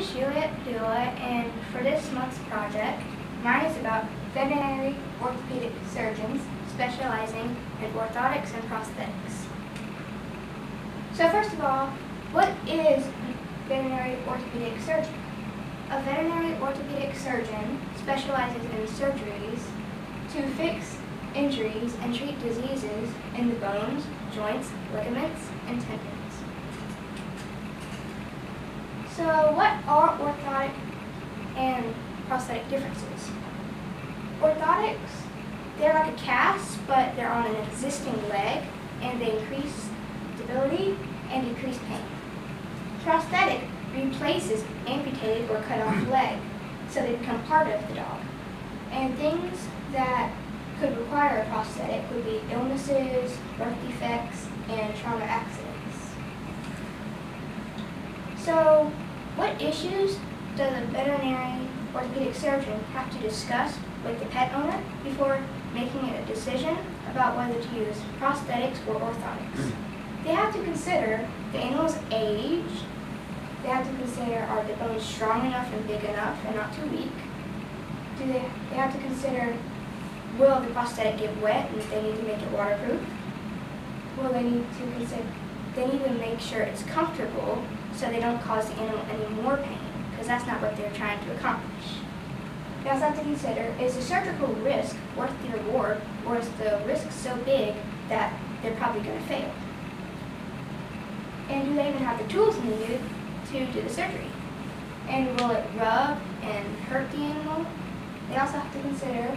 is Juliet Padula, and for this month's project, mine is about veterinary orthopedic surgeons specializing in orthotics and prosthetics. So first of all, what is a veterinary orthopedic surgeon? A veterinary orthopedic surgeon specializes in surgeries to fix injuries and treat diseases in the bones, joints, ligaments, and tendons. So what are orthotic and prosthetic differences? Orthotics, they're like a cast, but they're on an existing leg, and they increase stability and decrease pain. Prosthetic replaces amputated or cut off leg, so they become part of the dog. And things that could require a prosthetic would be illnesses, birth defects, and trauma accidents. So what issues does a veterinary orthopedic surgeon have to discuss with the pet owner before making a decision about whether to use prosthetics or orthotics? They have to consider the animal's age. They have to consider are the bones strong enough and big enough and not too weak. Do they, they have to consider will the prosthetic get wet and if they need to make it waterproof? Will they need to consider they need to make sure it's comfortable so they don't cause the animal any more pain, because that's not what they're trying to accomplish. They also have to consider, is the surgical risk worth the reward, or is the risk so big that they're probably going to fail? And do they even have the tools needed to do the surgery? And will it rub and hurt the animal? They also have to consider,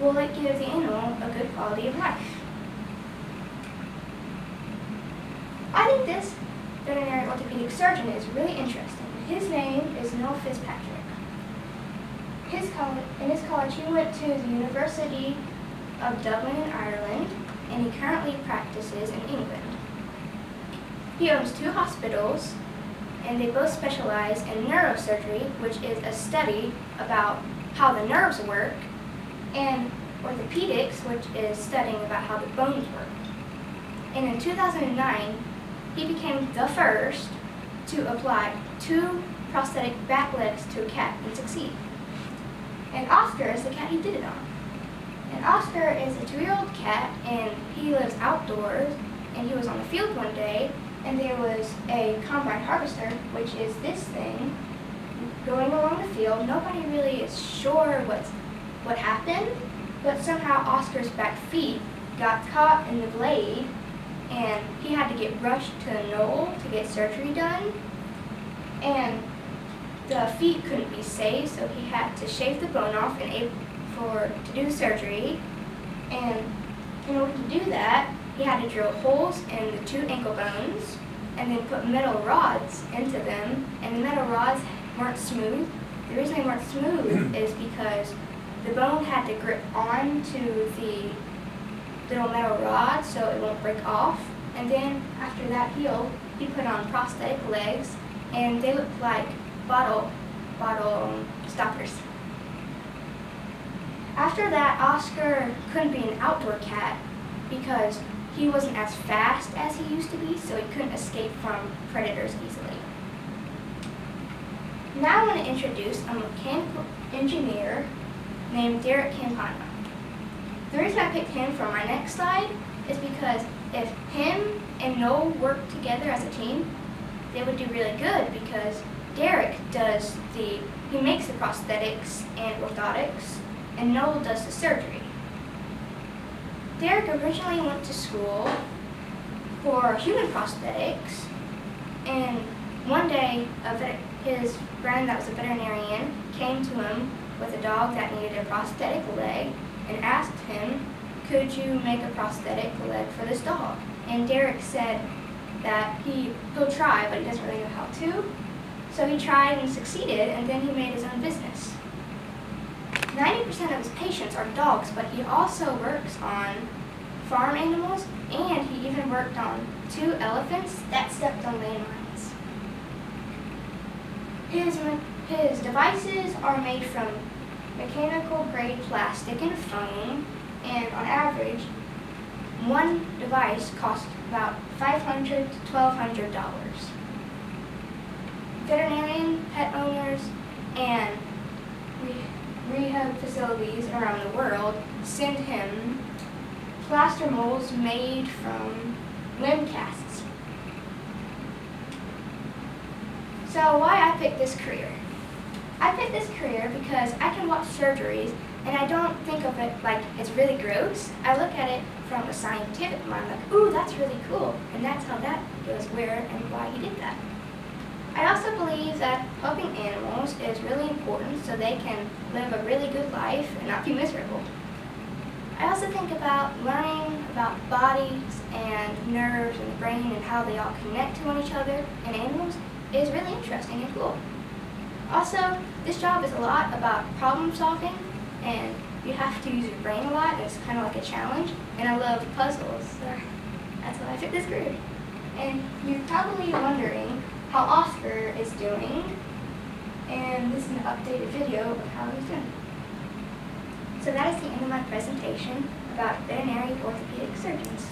will it give the animal a good quality of life? I think this veterinary orthopedic surgeon is really interesting. His name is Noel Fitzpatrick. His in his college, he went to the University of Dublin in Ireland, and he currently practices in England. He owns two hospitals, and they both specialize in neurosurgery, which is a study about how the nerves work, and orthopedics, which is studying about how the bones work. And in 2009, he became the first to apply two prosthetic back legs to a cat and succeed. And Oscar is the cat he did it on. And Oscar is a two-year-old cat, and he lives outdoors, and he was on the field one day, and there was a combine harvester, which is this thing, going along the field. Nobody really is sure what's, what happened, but somehow Oscar's back feet got caught in the blade, and he had to get rushed to the Noel to get surgery done. And the feet couldn't be saved, so he had to shave the bone off and able for to do surgery. And in order to do that, he had to drill holes in the two ankle bones and then put metal rods into them. And the metal rods weren't smooth. The reason they weren't smooth is because the bone had to grip onto the little metal rod so it won't break off. And then after that healed, he put on prosthetic legs and they looked like bottle, bottle stoppers. After that, Oscar couldn't be an outdoor cat because he wasn't as fast as he used to be, so he couldn't escape from predators easily. Now I want to introduce a mechanical engineer named Derek Campana. The reason I picked him for my next slide is because if him and Noel work together as a team, they would do really good because Derek does the, he makes the prosthetics and orthotics, and Noel does the surgery. Derek originally went to school for human prosthetics, and one day his friend that was a veterinarian came to him with a dog that needed a prosthetic leg, and asked him, could you make a prosthetic leg for this dog? And Derek said that he, he'll try, but he doesn't really know how to. So he tried and succeeded, and then he made his own business. 90% of his patients are dogs, but he also works on farm animals, and he even worked on two elephants that stepped on landmines. His, his devices are made from mechanical grade plastic and foam, and on average, one device costs about $500 to $1,200. Veterinarian, pet owners, and rehab facilities around the world send him plaster molds made from limb casts. So why I picked this career? I picked this career because I can watch surgeries and I don't think of it like it's really gross. I look at it from a scientific mind, like, ooh, that's really cool. And that's how that goes where and why he did that. I also believe that helping animals is really important so they can live a really good life and not be miserable. I also think about learning about bodies and nerves and the brain and how they all connect to each other in animals is really interesting and cool. Also, this job is a lot about problem solving and you have to use your brain a lot. It's kind of like a challenge, and I love puzzles, so that's why I picked this career. And you're probably wondering how Oscar is doing, and this is an updated video of how he's doing. So that is the end of my presentation about veterinary orthopedics.